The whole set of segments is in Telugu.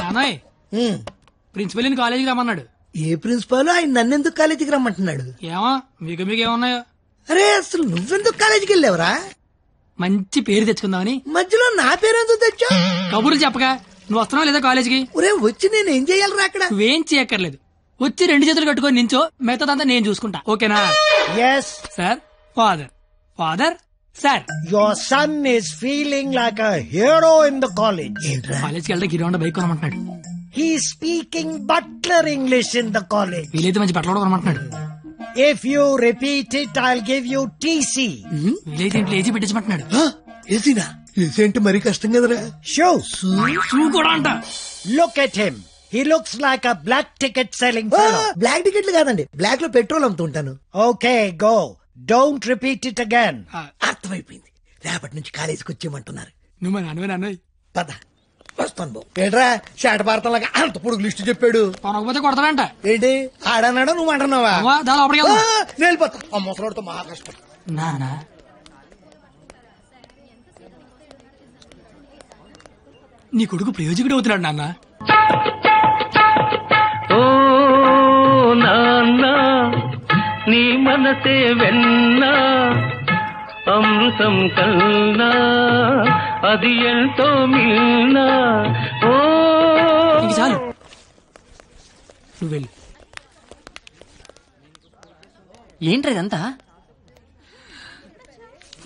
నానాయ్. ప్రిన్సిపల్ని కాలేజీకి రమ్మన్నాడు. ఏ ప్రిన్సిపాల్? ఆయన నన్నెందుకు కాలేజీకి రమ్మంటున్నాడు? ఏమో? మీకు మీకు ఏమున్నాయో? అరే అసలు నువ్వెందుకు కాలేజీకి వెళ్ళావురా? మంచి పేరు తెచ్చుకుందామని. మధ్యలో నా పేరెందుకు తెచ్చా కబుర్లు చెప్పగా నువ్వు వస్తున్నావు లేదా కాలేజీకి? ఒరే వచ్చి నేను ఏం చేయాలరా అక్కడ? నువ్వేం చేయక్కర్లేదు. వచ్చి రెండు చేతులు కట్టుకొని నించో మిగతాదంతా నేను చూసుకుంటా. ఓకేనా? Yes, sir father. Father? Sir your son is feeling like a hero in the college. ఏంట్రా కాలేజ్కి వెళ్తే గిరి బైక్ కొనమంటున్నాడు He's speaking butler English in the college. వీలైతే మంచి బట్టలు కొనమంటున్నాడు If you repeat it, I'll give you TC. వీలైతే ఇంట్లో ఏజీ పెట్టించమంటున్నాడు ఏసీనా ఏసీ అంటే మరీ కష్టం కదరా Shoes. షూ కూడా అంట Look at him. He looks like a black ticket selling ఆ, fellow. బ్లాక్ టికెట్లు కాదండి బ్లాక్లో పెట్రోల్ అమ్ముతుంటాను Okay, go. Don't repeat it again. అర్థమైపోయింది. రేపటి నుంచి కాలేజీకి వచ్చేయమంటున్నారు. నువ్వు మా నాన్నవే? నాన్న పద. వస్తాను బాబు. ఏంట్రా షాట భారతంలాగా అంత పొడుగు లిస్టు చెప్పాడు. కొనకపోతే కొడతాడంట ఏంటి? ఆడన్నాడా నువ్వు అంటున్నావా? అవ్వా, దా లోపలికి ఆ, వెళ్దాం. నేను వెళ్ళిపోతా ఆ ముసలాడితో మహా కష్టం నానా? నీ కొడుకు ప్రయోజకుడు అవుతున్నాడు నాన్న. మనసే వెన్న అమృతం కన్నా అది ఎంతో మిల్నా ఓ! చాలు. నువ్వు వెళ్ళు ఏంట్రా ఇదంతా?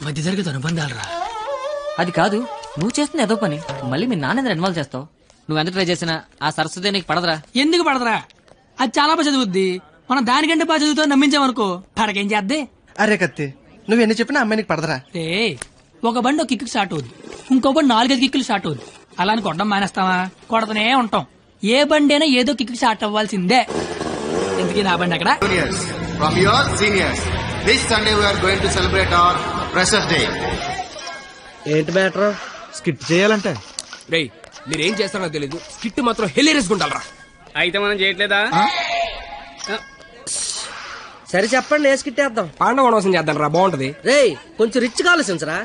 మధ్య తరగతి అనుబంధాలు రా. అది కాదు నువ్వు చేస్తుంది ఏదో పని. మళ్ళీ మీ నాన్న ఇన్వాల్వ్ చేస్తావు? నువ్వు ఎంత ట్రై చేసినా ఆ సరస్వతి నీకు పడదురా. ఎందుకు పడదరా? అది చాలా బాగా చదువుద్ది. మనం దానికంటే బాగా చదువుతో నమ్మించామనుకో పడకేం చేద్దే? అరే కత్తి నువ్వు ఎన్ని చెప్పినా అమ్మాయికి పడదరా. రే ఒక బండి ఒక కిక్కు స్టార్ట్ అవుద్ది. ఇంకో బండి నాలుగైదు కిక్కులు స్టార్ట్ అవుద్ది. అలా అని కొట్టడం మానేస్తావా? కొడతనే ఉంటాం. ఏ బండి అయినా ఏదో కిక్కు స్టార్ట్ అవ్వాల్సిందే. ఎందుకు నా బండి అక్కడ your seniors. This Sunday we are going to celebrate our Freshers Day. ఏంటి మ్యాటర్? స్కిట్ చేయాలంటే? రేయ్ మీరేం చేస్తారో తెలీదు. స్కిట్ మాత్రం హెలీరియస్ గుండాలరా అయితే మనం చేయట్లేదా? సరే చెప్పండి ఏ స్కిట్ వేద్దాం పాండవ వనవాసం చేద్దాం రా బాగుంటది. రేయ్ కొంచెం రిచ్ ఆలోచించరా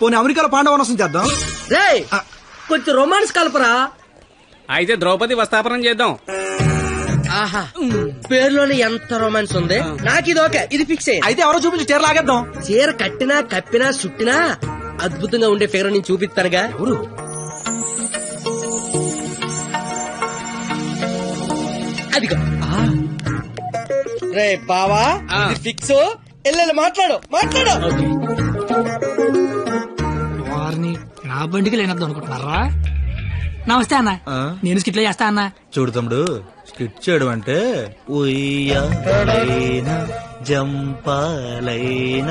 పోనీ అమెరికాలో పాండవనసం చేద్దాం. రేయ్ కొంచెం రొమాన్స్ కలపరా. అయితే ద్రౌపది వస్తాపనం చేద్దాం. ఆహా పేరులోనే ఎంత రొమాన్స్ ఉంది? నాకు ఇది ఓకే ఇది ఫిక్స్ అయ్యి అయితే ఎవరో చూపించి చీర లాగేద్దాం. చీర కట్టినా కప్పినా సుట్టినా అద్భుతంగా ఉండే ఫిగర్ నేను చూపిస్తానుగా. ఎవరు? అదిగో. రే బావా ఇది ఫిక్స్. ఎల్లెల్లి మాట్లాడు మాట్లాడు. వారిని నా బండికి లేనద్దు అనుకుంటున్నారా? నమస్తే అన్న. నేను స్కిట్లో చేస్తా అన్న. చూడు తమ్ముడు స్కిట్ చేయడం అంటే ఉయ్యాలైన జంపాలైన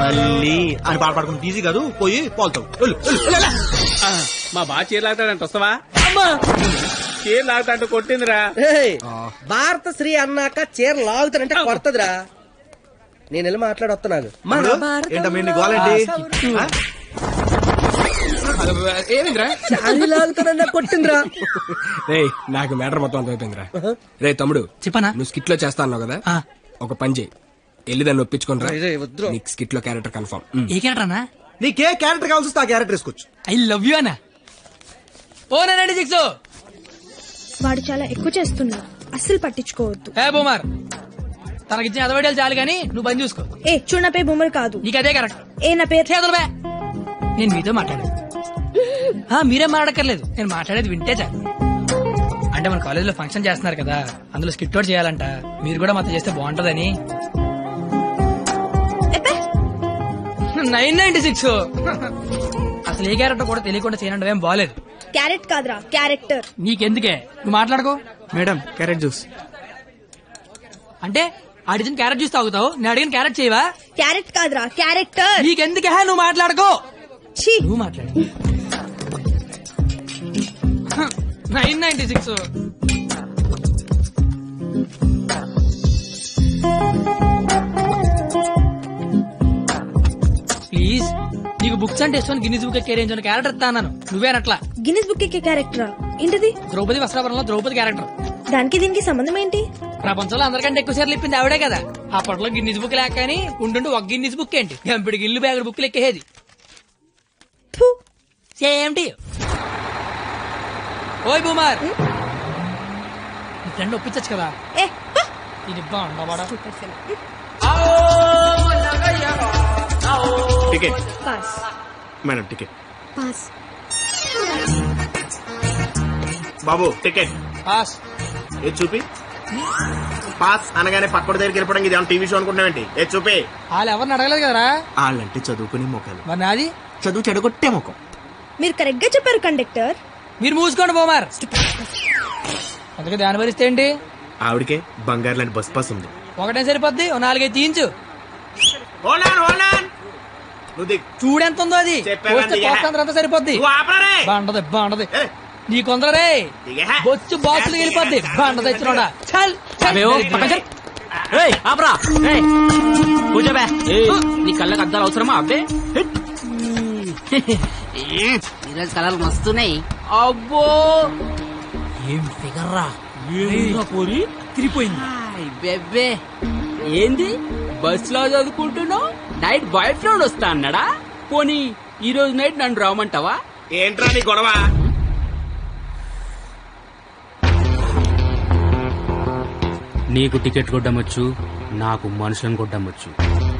మళ్ళీ అని పాట పాడుకుంటే ఈజీ కాదు పోయి పోల్తావు. మా బాగా చీర లాగుతాడంట వస్తావా చీర లాగుతాంటూ కొట్టిందిరా. భారత శ్రీ అన్నాక చీర లాగుతానంటే కొడతదిరా. నేను వెళ్ళి మాట్లాడొస్తున్నాను మన భారతం ఏంటమ్మా ఇన్ని గోలేంటి ఆ? ఏమిందిరా? చాలీ లాగుతానన్నా కొట్టిందిరా. రేయ్ నాకు మ్యాటర్ మొత్తం అంత అయిపోయిందిరా. రే తమ్ముడు చెప్పనా? నువ్వు స్కిట్లో చేస్తా అన్నావు కదా? ఆ. ఒక పని చేయి వెళ్ళి దాన్ని ఒప్పించుకుని రా. రేయ్, రేయ్, వద్దురా. నీకు స్కిట్లో క్యారెక్టర్ కన్ఫర్మ్ ఏ క్యారెక్టర్ అన్నా? నీకే క్యారెక్టర్ కావాల్సి వస్తే ఆ క్యారెక్టర్ వేసుకోవచ్చు. ఐ లవ్ యూ అన్న. ఓ నైన్టీ సిక్స్ వాడు చాలా ఎక్కువ చేస్తున్నాడు. అస్సలు పట్టించుకోవద్దు. ఏ బొమ్మర్ తనకిచ్చిన అదవడాలు చాలు కానీ నువ్వు పని చూసుకో. ఏ చూడు నా పేరు బొమ్మలు కాదు. నీకు అదే కరెక్ట్. ఏ నా పేరు? చేతులు బే. నేను మీతో మాట్లాడేది. ఆ, మీరేం మాట్లాడక్కర్లేదు. నేను మాట్లాడేది వింటే చాలు. అంటే మన కాలేజీలో ఫంక్షన్ చేస్తున్నారు కదా అందులో స్కిట్ అవుట్ చేయాలంట. మీరు కూడా మాతో చేస్తే బాగుంటదని. Nine ninety six. అసలు ఏ క్యారెక్టర్ కూడా తెలియకుండా చేయడం ఏం బాలేదు. క్యారెట్ కాదురా క్యారెక్టర్. నీకెందుకే? నువ్వు మాట్లాడుకో. Madam carrot juice. అంటే అడిగిన క్యారెట్ జ్యూస్ తాగుతావు నేను అడిగిన క్యారెట్ చేయవా? క్యారెట్ కాదురా క్యారెక్టర్. నీకెందుకే? నువ్వు మాట్లాడుకో. ఛీ. నువ్వు మాట్లాడు. Nine ninety six. ప్లీజ్ నీకు బుక్స్ అంటే ఇష్టం గిన్నీస్ బుక్ రేంజ్ ఉన్న క్యారెక్టర్ ఇస్తా అన్నాను. నువ్వేనట్లా? గిన్నిస్ బుక్ ఎక్కే క్యారెక్టరా ఏంటిది? ద్రౌపది వస్త్రాపురంలో ద్రౌపది క్యారెక్టర్ దానికి దీనికి సంబంధం ఏంటి? ప్రపంచంలో అందరికంటే ఎక్కువ సార్లు ఇప్పింది ఆవిడే కదా. అప్పట్లో గిన్నీస్ బుక్ లేక కానీ ఉండుండి ఒక గిన్నీస్ బుక్ ఏంటి? గంపిడి గిల్లు బ్యాగుడు బుక్లు ఎక్కేది ఫు, సేమ్ టు ఓయ్ బూమర్. నీ ఫ్రెండ్ ఒప్పించచ్చు కదా. ఇది బాగుండవాడా. Ticket pass madam ticket pass బాబు టికెట్ పాస్ ఏది చూపి? పాస్ అనగానే పక్కడి దగ్గరికి వెళ్ళిపోవడం ఇది టీవీ షో అనుకుంటామేంటి ఏది చూపి? వాళ్ళు ఎవరిని అడగలేదు కదరా? వాళ్ళంటే చదువుకునే మొక్కలు మరి నాది? చదువు చెడగొట్టే ముఖం. మీరు కరెక్ట్గా చెప్పారు కండక్టర్ మీరు మూసుకోండి బోమార్. అందుకే దాని భరిస్తే ఏంటి? ఆవిడకే బంగారు లాంటి బస్ పాస్ ఉంది. ఒకటే సరిపోద్ది? ఓ నాలుగైదు తీయించు. నువ్వు దిగు. చూడెంత ఉందో అది? అంతా సరిపోద్ది. బాగుంటది బాగుంటది నీ కొందరే. బొచ్చు బాక్సులు వెళ్ళిపోద్ది. బాగుంటది ఇచ్చినోడా చల్ ఆపరా. కూర్చోబే నీ కళ్ళకి అద్దాలు అవసరమా? అబ్బే. ఈరోజు కలర్లు మస్తున్నాయి. అబ్బో. ఏం ఫిగర్ రా పోరి? తిరిగిపోయింది. బెబ్బే. ఏంది? బస్లో చదువుకుంటున్నావు? నైట్ బాయ్ ఫ్రెండ్ వస్తా అన్నాడా? పోనీ ఈ రోజు నైట్ నన్ను రామంటావా ఏంట్రా నీ గొడవ? నీకు టికెట్ కొట్టమొచ్చు నాకు మనుషులను కొట్టమొచ్చు.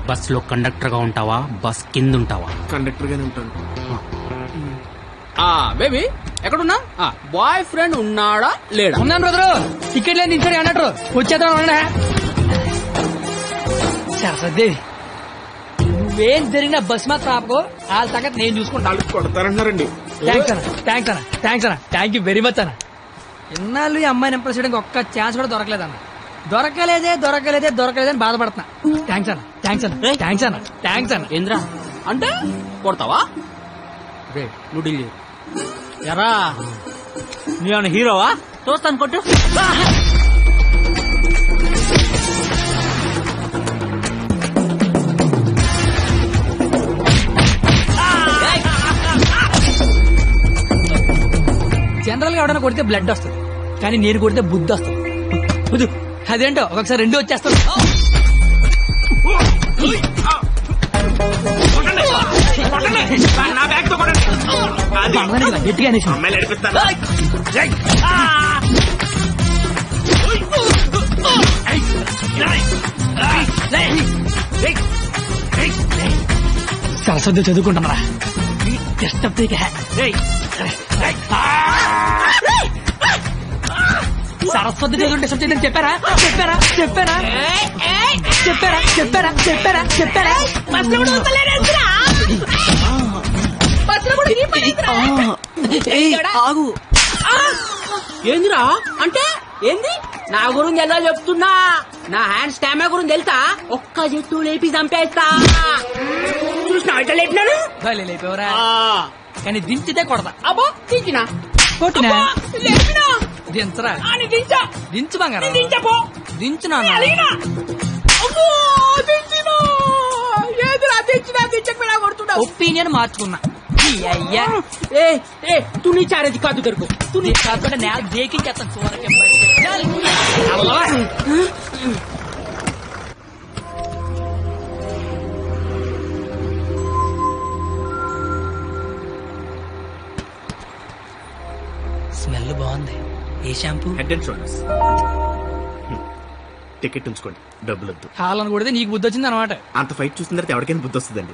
బస్లో కండక్టర్గా ఉంటావా? బస్ కింద ఉంటావా కండక్టర్ గానే ఉంటాను. ఆ. బేబీ ఎక్కడున్నా? బాయ్ ఫ్రెండ్ ఉన్నాడా లేడా? ఉన్నాను బ్రదరు. టికెట్ లేని దించారు అన్నట్టు వచ్చేద్దాం అన్నా సరస్వదేవి నువ్వేం జరిగినా బస్ మాత్రం ఆపకో. వాళ్ళ సంగతి నేను చూసుకుంటా. వాళ్ళు కొడతారంటున్నారండి థ్యాంక్స్ అన్న. థ్యాంక్స్ అన్న. థ్యాంక్స్ అన్న. థ్యాంక్ యూ వెరీ మచ్ అన్న. ఇన్నాళ్ళు ఈ అమ్మాయిని ఇంప్రెస్ చేయడానికి ఒక్క ఛాన్స్ కూడా దొరకలేదన్న దొరకలేదే దొరకలేదే దొరకలేదే అని బాధపడుతున్నా. థ్యాంక్స్ అన్న. థ్యాంక్స్ అన్న. థ్యాంక్స్ అన్న. థ్యాంక్స్ అన్న. ఏంద్రా? అంటే కొడతావా? రే నువ్వు చేయి. ఎరా? నేను హీరోవా? చూస్తాను కొట్టు. జనరల్గా ఎవడైనా కొడితే బ్లడ్ వస్తుంది. కానీ నేను కొడితే బుద్ధి వస్తుంది. బుద్ధు. అదేంటో? ఒక్కొక్కసారి రెండు వచ్చేస్తుంది నా బ్యాగ్తో గట్టిగా అనేసి సరస్వతి చదువుకుంటామరా డిస్టర్బ్ సరస్వతి చదువుకుంటే డిస్టర్బ్ చెప్పారా? చెప్పారా? చెప్పారా? చెప్పారా? చెప్పారా? చెప్పారా? చెప్పారా? ఆగు. ఏందిరా? అంటే ఏంది? నా గురించి ఎలా చెప్తున్నా? నా హ్యాండ్ స్టామా గురించి తెలుసా? ఒక్క జట్టు లేపి చంపేస్తా. చూసిన ఇట్లా లేపినాను భలే లేపేవరా. కానీ దించితే కొడతా. అబ్బో తీసినా. కొట్టినా? లేపినా. దించరా? దించా. బంగారం. దించపో నాన్న. ఒపీనియన్ మార్చుకున్నా. అయ్యా. ఏ ఏ తు నీ చారేది కాదు దొరుకు. తు నీ కాకుండా దేకించేస్తాను చూడకే స్మెల్ బాగుంది. ఏ shampoo? Head and shoulders ticket ఉంచుకోండి. డబ్బులు వద్దు కావాలని కొడితే నీకు బుద్ధి వచ్చింది అనమాట అంత ఫైట్ చూసిన తర్వాత ఎవరికైనా బుద్ధి వస్తుందండి.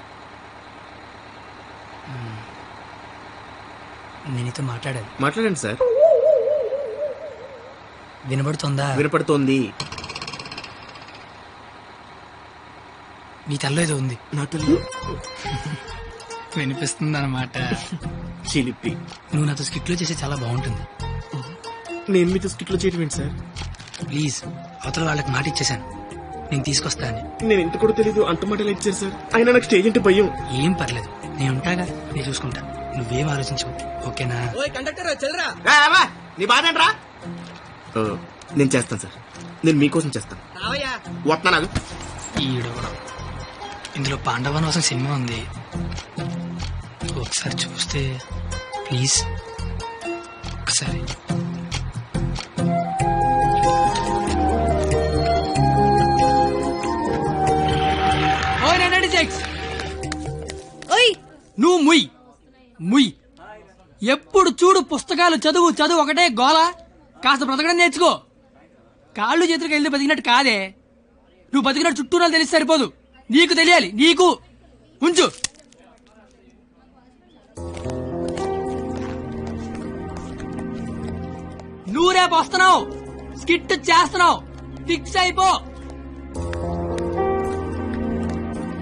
నేను నీతో మాట్లాడాలి. మాట్లాడండి సార్. వినబడుతుందా? వినపడుతోంది. నీ తల్లో ఏదో ఉంది. నా తల్లి? వినిపిస్తుంది అనమాట చిలిపి. నువ్వు నాతో స్కిట్లో చేస్తే చాలా బాగుంటుంది. నేను మీతో స్కిట్లో చేయడం ఏంటి సార్? ప్లీజ్ అవతల వాళ్ళకి మాట ఇచ్చేసాను నేను తీసుకొస్తా అని నేను ఎంత కూడా తెలీదు అంత మాట ఇచ్చారు సార్? అయినా నాకు స్టేజ్ అంటే భయం. ఏం పర్లేదు. నేను ఉంటాగా నేను చూసుకుంటా. నువ్వేం ఆలోచించు ఓకేనా? ఓయ్ కండక్టర్ చెల్లరా నీ బాధ ఏంట్రా? నేను చేస్తాను సార్. నేను మీకోసం చేస్తాను. రావయ్యా. వస్తున్నా నాకు. ఈడు కూడా. ఇందులో పాండవనవసం సినిమా ఉంది. ఒకసారి చూస్తే ప్లీజ్. ఒకసారి. పుస్తకాలు చదువు చదువు ఒకటే గోల. కాస్త బ్రతకడం నేర్చుకో. కాళ్ళు చేతులకు వెళ్ళి బతికినట్టు కాదే. నువ్వు బతికినట్టు చుట్టూరాలు తెలిసి సరిపోదు. నీకు తెలియాలి. నీకు. ఉంచు. నువ్వు రేపు వస్తున్నావు. స్కిట్ చేస్తున్నావు. ఫిక్స్ అయిపో.